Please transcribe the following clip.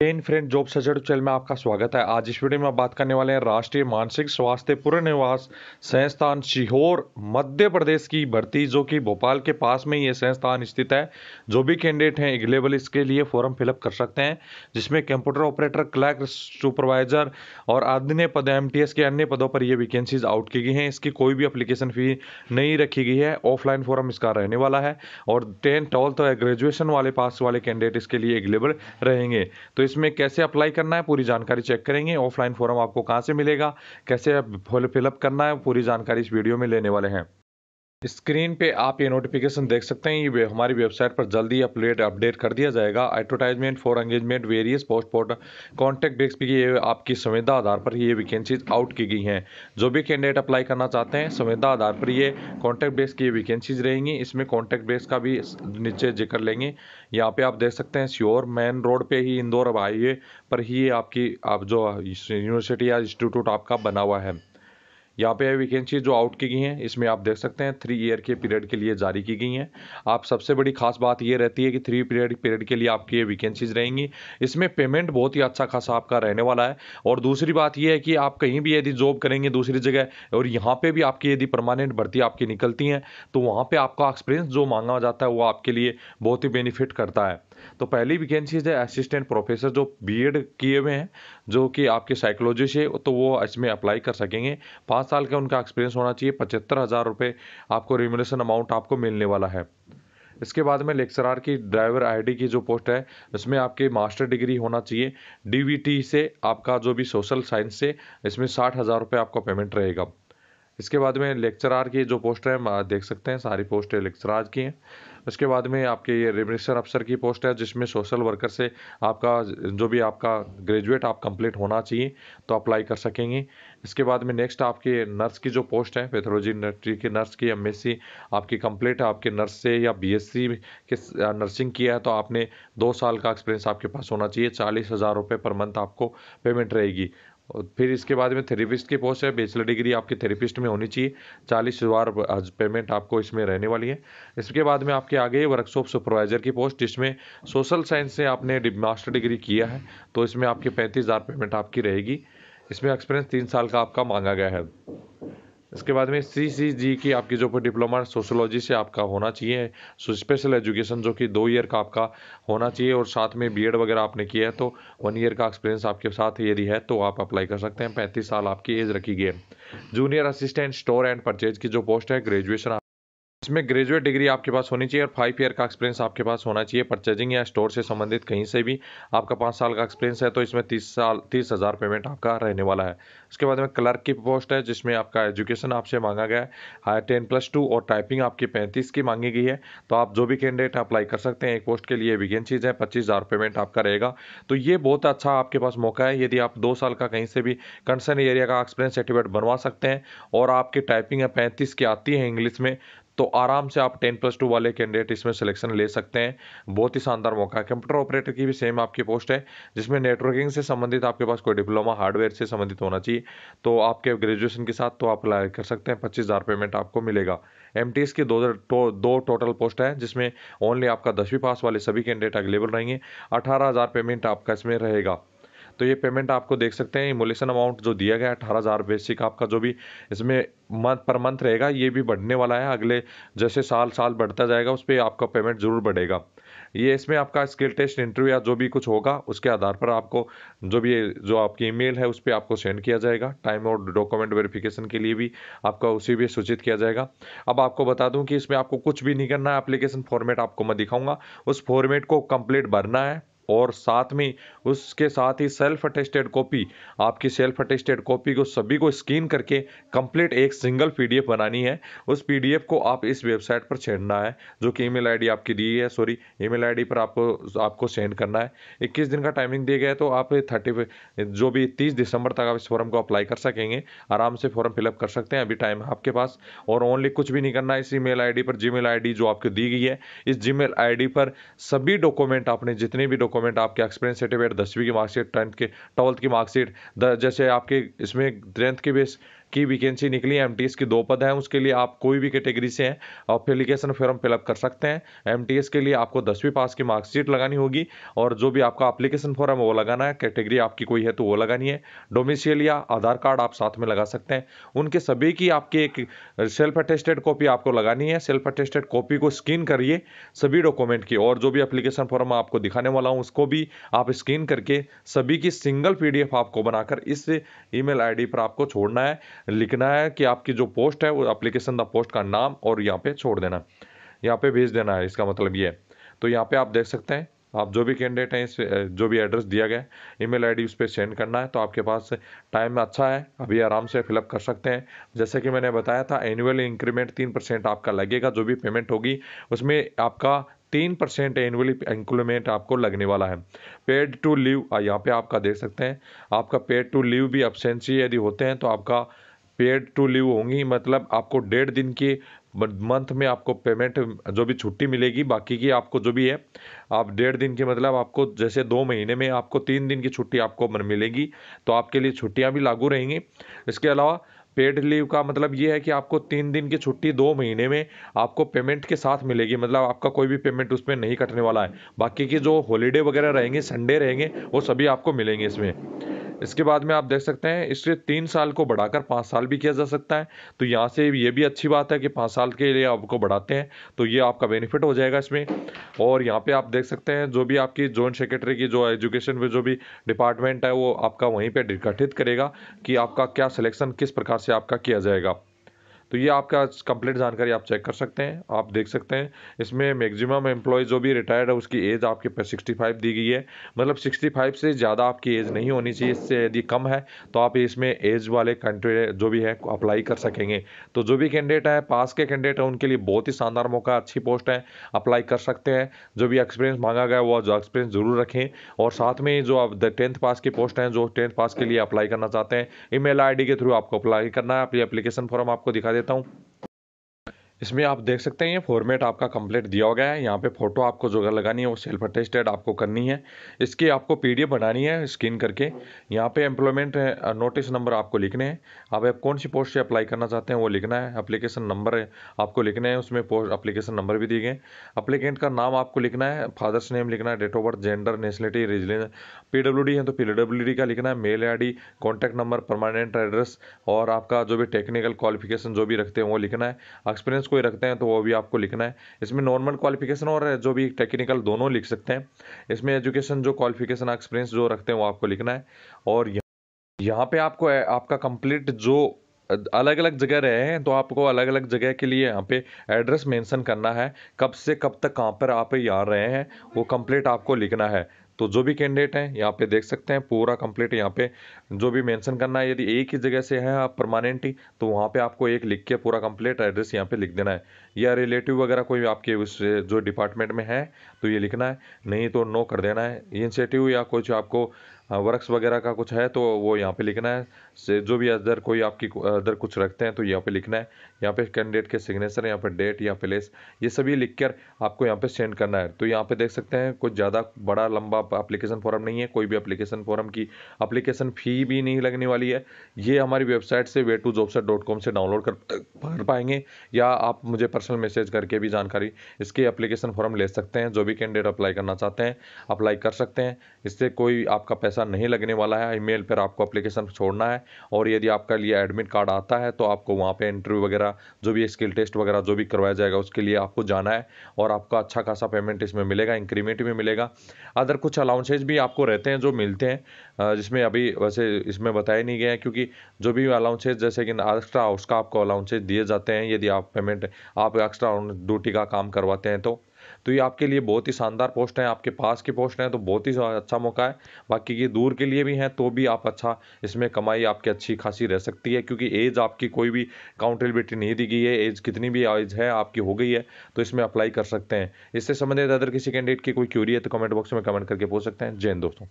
इन friend job searcher channel में आपका स्वागत है। आज इस वीडियो में बात करने वाले हैं राष्ट्रीय मानसिक स्वास्थ्य पुनर्निवास संस्थान सीहोर, मध्य प्रदेश की भर्ती, जो कि भोपाल के पास में ये संस्थान स्थित है, जो भी कैंडिडेट हैं अवेलेबल इसके लिए फॉर्म फिलअप कर सकते हैं, जिसमें कंप्यूटर ऑपरेटर क्लर्क सुपरवाइजर और अन्य पद एमटीएस के अन्य पदों पर ये वैकेंसीज आउट की गई हैं। इसकी कोई भी अप्लीकेशन फ़ी नहीं रखी गई है। ऑफलाइन फॉर्म इसका रहने वाला है और टेंथ ट्वेल्थ ग्रेजुएशन वाले पास वाले कैंडिडेट इसके लिए अवेलेबल रहेंगे। तो इसमें कैसे अप्लाई करना है, पूरी जानकारी चेक करेंगे। ऑफलाइन फॉर्म आपको कहाँ से मिलेगा? कैसे फिलअप करना है, पूरी जानकारी इस वीडियो में लेने वाले हैं। स्क्रीन पे आप ये नोटिफिकेशन देख सकते हैं। ये हमारी वेबसाइट पर जल्दी अपडेट अपडेट कर दिया जाएगा। Advertisement for engagement various post port contact base पे ये आपकी संविदा आधार पर ये वैकेंसीज आउट की गई हैं। जो भी कैंडिडेट अप्लाई करना चाहते हैं, संविदा आधार पर ये कॉन्टैक्ट बेस की ये वैकेंसीज रहेंगी। इसमें कॉन्टैक्ट बेस का भी नीचे ज़िक्र लेंगे। यहाँ पर आप देख सकते हैं श्योर मेन रोड पर ही इंदौर हाईवे पर ही आपकी, आप जो यूनिवर्सिटी या इंस्टीट्यूट आपका बना हुआ है। यहाँ पे वैकेंसी जो आउट की गई हैं, इसमें आप देख सकते हैं थ्री ईयर के पीरियड के लिए जारी की गई हैं। आप सबसे बड़ी खास बात ये रहती है कि थ्री पीरियड पीरियड के लिए आपकी ये वैकेंसीज रहेंगी। इसमें पेमेंट बहुत ही अच्छा खासा आपका रहने वाला है। और दूसरी बात यह है कि आप कहीं भी यदि जॉब करेंगे दूसरी जगह, और यहाँ पर भी आपकी यदि परमानेंट भर्ती आपकी निकलती हैं तो वहाँ पर आपका एक्सपीरियंस जो मांगा जाता है, वो आपके लिए बहुत ही बेनिफिट करता है। तो पहली वैकेंसीज है असिस्टेंट प्रोफेसर जो बीएड किए हुए हैं, जो कि आपके साइकोलॉजी से तो वो इसमें अप्लाई कर सकेंगे। पाँच साल का उनका एक्सपीरियंस होना चाहिए, पचहत्तर हज़ार रुपये आपको रिमुलेशन अमाउंट आपको मिलने वाला है। इसके बाद में लेक्चरार की ड्राइवर आईडी की जो पोस्ट है उसमें आपके मास्टर डिग्री होना चाहिए। डीवीटी से आपका जो भी सोशल साइंस से, इसमें साठ हज़ार रुपये आपका पेमेंट रहेगा। इसके बाद में लेक्चरार की जो पोस्ट है देख सकते हैं, सारी पोस्टें लेक्चरार की हैं। उसके बाद में आपके ये रजिस्टर अफसर की पोस्ट है, जिसमें सोशल वर्कर से आपका, जो भी आपका ग्रेजुएट आप कंप्लीट होना चाहिए तो अप्लाई कर सकेंगे। इसके बाद में नेक्स्ट आपके नर्स की जो पोस्ट है पैथोलॉजी नर्सरी की नर्स की एमएससी आपकी कंप्लीट है, आपके नर्स से या बी के नर्सिंग किया है तो आपने दो साल का एक्सपीरियंस आपके पास होना चाहिए। चालीस हज़ार रुपये पर मंथ आपको पेमेंट रहेगी। और फिर इसके बाद में थेरेपिस्ट की पोस्ट है। बैचलर डिग्री आपके थेरेपिस्ट में होनी चाहिए। चालीस हज़ार पेमेंट आपको इसमें रहने वाली है। इसके बाद में आपके आगे वर्कशॉप सुपरवाइजर की पोस्ट जिसमें सोशल साइंस से आपने मास्टर डिग्री किया है तो इसमें आपकी पैंतीस हज़ार पेमेंट आपकी रहेगी। इसमें एक्सपीरियंस तीन साल का आपका मांगा गया है। इसके बाद में सी सी जी की आपकी जो डिप्लोमा सोशोलॉजी से आपका होना चाहिए स्पेशल एजुकेशन जो कि दो ईयर का आपका होना चाहिए और साथ में बीएड वगैरह आपने किया है तो वन ईयर का एक्सपीरियंस आपके साथ यदि है तो आप अप्लाई कर सकते हैं। पैंतीस साल आपकी एज रखी गई है। Junior assistant store and purchase की जो पोस्ट है ग्रेजुएशन इसमें ग्रेजुएट डिग्री आपके पास होनी चाहिए और फाइव ईयर का एक्सपीरियंस आपके पास होना चाहिए परचेजिंग या स्टोर से संबंधित कहीं से भी। आपका पाँच साल का एक्सपीरियंस है तो इसमें तीस साल, तीस हज़ार पेमेंट आपका रहने वाला है। उसके बाद में क्लर्क की पोस्ट है, जिसमें आपका एजुकेशन आपसे मांगा गया है। टेन प्लस टू और टाइपिंग आपकी पैंतीस की मांगी गई है। तो आप जो भी कैंडिडेट अप्लाई कर सकते हैं, एक पोस्ट के लिए वैकेंसीज है, पच्चीस हज़ार पेमेंट आपका रहेगा। तो ये बहुत अच्छा आपके पास मौका है। यदि आप दो साल का कहीं से भी कंसर्न एरिया का एक्सपीरियंस सर्टिफिकेट बनवा सकते हैं और आपकी टाइपिंग है, पैंतीस की आती है इंग्लिश में तो आराम से आप टेन प्लस टू वाले कैंडिडेट इसमें सिलेक्शन ले सकते हैं। बहुत ही शानदार मौका है। कंप्यूटर ऑपरेटर की भी सेम आपकी पोस्ट है जिसमें नेटवर्किंग से संबंधित आपके पास कोई डिप्लोमा हार्डवेयर से संबंधित होना चाहिए। तो आपके ग्रेजुएशन के साथ तो आप अप्लाई कर सकते हैं। पच्चीस हज़ार पेमेंट आपको मिलेगा। एम टी एस की दो तो, दो टोटल पोस्ट है जिसमें ओनली आपका दसवीं पास वाले सभी कैंडिडेट अवेलेबल रहेंगे। अठारह हज़ार पेमेंट आपका इसमें रहेगा। तो ये पेमेंट आपको देख सकते हैं। इमोलेशन अमाउंट जो दिया गया अठारह हज़ार बेसिक आपका जो भी इसमें मंथ पर मंथ रहेगा, ये भी बढ़ने वाला है। अगले जैसे साल साल बढ़ता जाएगा, उस पर आपका पेमेंट ज़रूर बढ़ेगा। ये इसमें आपका स्किल टेस्ट इंटरव्यू या जो भी कुछ होगा, उसके आधार पर आपको जो भी जो आपकी ईमेल है, उस पर आपको सेंड किया जाएगा। टाइम और डॉक्यूमेंट वेरिफिकेशन के लिए भी आपका उसी भी सूचित किया जाएगा। अब आपको बता दूँ कि इसमें आपको कुछ भी नहीं करना है। एप्लीकेशन फॉर्मेट आपको मैं दिखाऊँगा। उस फॉर्मेट को कंप्लीट भरना है। और साथ में उसके साथ ही सेल्फ अटेस्टेड कॉपी आपकी सेल्फ अटेस्टेड कॉपी को सभी को स्कैन करके कंप्लीट एक सिंगल पीडीएफ बनानी है। उस पीडीएफ को आप इस वेबसाइट पर छेड़ना है, जो कि ईमेल आईडी आपकी दी है सॉरी ईमेल आईडी पर आपको आपको सेंड करना है। इक्कीस दिन का टाइमिंग दिया गया है तो आप थर्टी जो भी तीस दिसंबर तक आप इस फॉर्म को अप्लाई कर सकेंगे। आराम से फॉर्म फिलअप कर सकते हैं, अभी टाइम है आपके पास। और ओनली कुछ भी नहीं करना है, इस ईमेल आईडी पर जीमेल आईडी जो आपको दी गई है, इस जीमेल आईडी पर सभी डॉक्यूमेंट आपने, जितने भी डॉक्यूमेंट डॉक्यूमेंट आपके एक्सपीरियंस सर्टिफिकेट दसवीं की मार्कशीट टेंथ के ट्वेल्थ की मार्कशीट जैसे आपके इसमें टेंथ के बेस की वैकेंसी निकली है एम की दो पद हैं, उसके लिए आप कोई भी कैटेगरी से हैं अप्लीकेशन फॉर्म फिलअप कर सकते हैं। एमटीएस के लिए आपको दसवीं पास की मार्कशीट लगानी होगी और जो भी आपका अप्लीकेशन फॉर्म है, वो लगाना है। कैटेगरी आपकी कोई है तो वो लगानी है। डोमिसियल या आधार कार्ड आप साथ में लगा सकते हैं। उनके सभी की आपकी एक सेल्फ अटेस्टेड कॉपी आपको लगानी है। सेल्फ अटेस्टेड कॉपी को स्कैन करिए सभी डॉक्यूमेंट की और जो भी अप्लीकेशन फॉर्म आपको दिखाने वाला हूँ, उसको भी आप स्कैन करके सभी की सिंगल पीडीएफ आपको बनाकर इस ईमेल आईडी पर आपको छोड़ना है। लिखना है कि आपकी जो पोस्ट है, वो एप्लीकेशन द पोस्ट का नाम और यहाँ पे छोड़ देना। यहाँ पे भेज देना है, इसका मतलब ये है। तो यहाँ पे आप देख सकते हैं, आप जो भी कैंडिडेट हैं, इस जो भी एड्रेस दिया गया है ईमेल आईडी उस पर सेंड करना है तो आपके पास टाइम अच्छा है, अभी आराम से फिलअप कर सकते हैं। जैसे कि मैंने बताया था एनुअल इंक्रीमेंट तीन परसेंट आपका लगेगा, जो भी पेमेंट होगी, उसमें आपका तीन परसेंट एनुअली इंक्रीमेंट आपको लगने वाला है। पेड टू लीव यहाँ पे आपका देख सकते हैं, आपका पेड टू लीव भी अबसेंसी यदि होते हैं तो आपका पेड टू लीव होंगी। मतलब आपको डेढ़ दिन की मंथ में आपको पेमेंट जो भी छुट्टी मिलेगी, बाकी की आपको जो भी है, आप डेढ़ दिन की मतलब आपको जैसे दो महीने में आपको तीन दिन की छुट्टी आपको मिलेगी तो आपके लिए छुट्टियाँ भी लागू रहेंगी। इसके अलावा पेड लीव का मतलब ये है कि आपको तीन दिन की छुट्टी दो महीने में आपको पेमेंट के साथ मिलेगी। मतलब आपका कोई भी पेमेंट उसमें नहीं कटने वाला है। बाकी की जो हॉलीडे वगैरह रहेंगे संडे रहेंगे, वो सभी आपको मिलेंगे इसमें। इसके बाद में आप देख सकते हैं, इसलिए तीन साल को बढ़ाकर पाँच साल भी किया जा सकता है। तो यहाँ से ये भी अच्छी बात है कि पाँच साल के लिए आपको बढ़ाते हैं तो ये आपका बेनिफिट हो जाएगा इसमें। और यहाँ पे आप देख सकते हैं, जो भी आपकी जॉइंट सेक्रेटरी की जो एजुकेशन में जो भी डिपार्टमेंट है, वो आपका वहीं पर गठित करेगा कि आपका क्या सिलेक्शन किस प्रकार से आपका किया जाएगा। तो ये आपका कंप्लीट जानकारी आप चेक कर सकते हैं, आप देख सकते हैं। इसमें मैक्सिमम एम्प्लॉय जो भी रिटायर्ड है, उसकी एज आपके पास सिक्सटी फाइव दी गई है। मतलब सिक्सटी फाइव से ज़्यादा आपकी एज नहीं होनी चाहिए, इससे यदि कम है तो आप इसमें एज वाले कंट्री जो भी है अप्लाई कर सकेंगे। तो जो भी कैंडिडेट है पास के कैंडिडेट है, उनके लिए बहुत ही शानदार मौका, अच्छी पोस्ट है अप्लाई कर सकते हैं। जो भी एक्सपीरियंस मांगा गया, वो जो एक्सपीरियंस ज़रूर रखें। और साथ में जो आप टेंथ पास की पोस्ट हैं, जो टेंथ पास के लिए अप्लाई करना चाहते हैं ईमेल आईडी के थ्रू आपको अप्लाई करना है अपनी एप्लीकेशन फॉर्म आपको दिखा देता हूँ इसमें आप देख सकते हैं, ये फॉर्मेट आपका कंप्लीट दिया हो गया है। यहाँ पे फ़ोटो आपको जो लगानी है, वो सेल्फ अटेस्टेड आपको करनी है। इसकी आपको पीडीएफ बनानी है स्कैन करके। यहाँ पे एम्प्लॉयमेंट नोटिस नंबर आपको लिखने हैं। आप कौन सी पोस्ट से अप्लाई करना चाहते हैं, वो लिखना है। अप्लीकेशन नंबर आपको लिखना है, उसमें पोस्ट अप्लीकेशन नंबर भी दिए गए अप्लीकेंट का नाम आपको लिखना है फादर्स नेम लिखना है date of birth gender nationality religion P है तो पीडब्ल्यूडी का लिखना है mail I contact number permanent address और आपका जो भी टेक्निकल क्वालिफिकेशन जो भी रखते हैं, वो लिखना है। एक्सपीरियंस कोई रखते हैं तो वो भी आपको लिखना है। इसमें नॉर्मल क्वालिफिकेशन और जो भी टेक्निकल दोनों लिख सकते हैं। इसमें एजुकेशन जो क्वालिफिकेशन एक्सपीरियंस जो रखते हैं, वो आपको लिखना है। और यहाँ पे आपको, आपका कंप्लीट जो अलग अलग जगह रहे हैं तो आपको अलग अलग जगह के लिए यहाँ पे एड्रेस मेंशन करना है। कब से कब तक कहाँ पर आप यहाँ रहे हैं, वो कंप्लीट आपको लिखना है। तो जो भी कैंडिडेट हैं, यहाँ पे देख सकते हैं, पूरा कंप्लीट यहाँ पे जो भी मेंशन करना है, यदि एक ही जगह से है आप परमानेंट ही तो वहाँ पे आपको एक लिख के पूरा कंप्लीट एड्रेस यहाँ पे लिख देना है। या रिलेटिव वगैरह कोई आपके उस, जो डिपार्टमेंट में है तो ये लिखना है, नहीं तो नो कर देना है। इंसेटिव या कुछ आपको वर्क्स वगैरह का कुछ है तो वो यहाँ पे लिखना है। से जो भी अदर कोई आपकी अदर कुछ रखते हैं तो यहाँ पे लिखना है। यहाँ पे कैंडिडेट के सिग्नेचर यहाँ पे डेट या प्लेस ये सभी लिख कर आपको यहाँ पे सेंड करना है। तो यहाँ पे देख सकते हैं कुछ ज़्यादा बड़ा लंबा अप्लीकेशन फॉर्म नहीं है, कोई भी अप्लीकेशन फॉर्म की अप्लीकेशन फ़ी भी नहीं लगने वाली है। ये हमारी वेबसाइट से वे टू डॉट कॉम से डाउनलोड कर पाएँगे या आप मुझे पर्सनल मैसेज करके भी जानकारी इसके अप्लीकेशन फॉर्म ले सकते हैं। जो भी कैंडिडेट अप्लाई करना चाहते हैं अप्लाई कर सकते हैं। इससे कोई आपका पैसा नहीं लगने वाला है, ईमेल पर आपको अप्लीकेशन छोड़ना है और यदि आपका लिए एडमिट कार्ड आता है तो आपको वहाँ पे इंटरव्यू वगैरह, जो भी स्किल टेस्ट वगैरह, जो भी करवाया जाएगा, उसके लिए आपको जाना है और आपका अच्छा खासा पेमेंट इसमें मिलेगा इंक्रीमेंट भी मिलेगा। अदर कुछ अलाउंसेज भी आपको रहते हैं, जो मिलते हैं जिसमें अभी वैसे इसमें बताया नहीं गया है, क्योंकि जो भी अलाउंसेज जैसे कि एक्स्ट्रा उसका आपको अलाउंसेज दिए जाते हैं, यदि आप पेमेंट आप एक्स्ट्रा ड्यूटी का काम करवाते हैं तो तो ये आपके लिए बहुत ही शानदार पोस्ट है, आपके पास की पोस्ट है तो बहुत ही अच्छा मौका है। बाकी ये दूर के लिए भी हैं तो भी आप अच्छा इसमें कमाई आपकी अच्छी खासी रह सकती है, क्योंकि एज आपकी कोई भी काउंटेबिलिटी नहीं दी गई है, एज कितनी भी एज है आपकी हो गई है तो इसमें अप्लाई कर सकते हैं। इससे संबंधित अदर किसी कैंडिडेट की कोई क्यूरी है तो कमेंट बॉक्स में कमेंट करके पूछ सकते हैं। जैन दोस्तों।